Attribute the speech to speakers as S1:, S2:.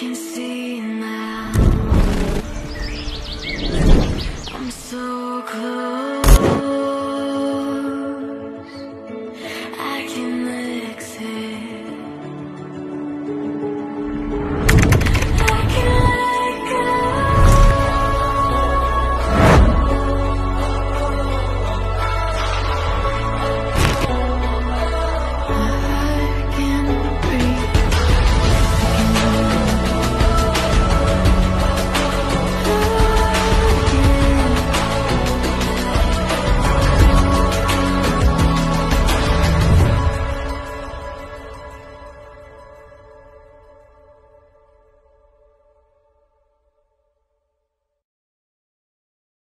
S1: can see now. I'm so close.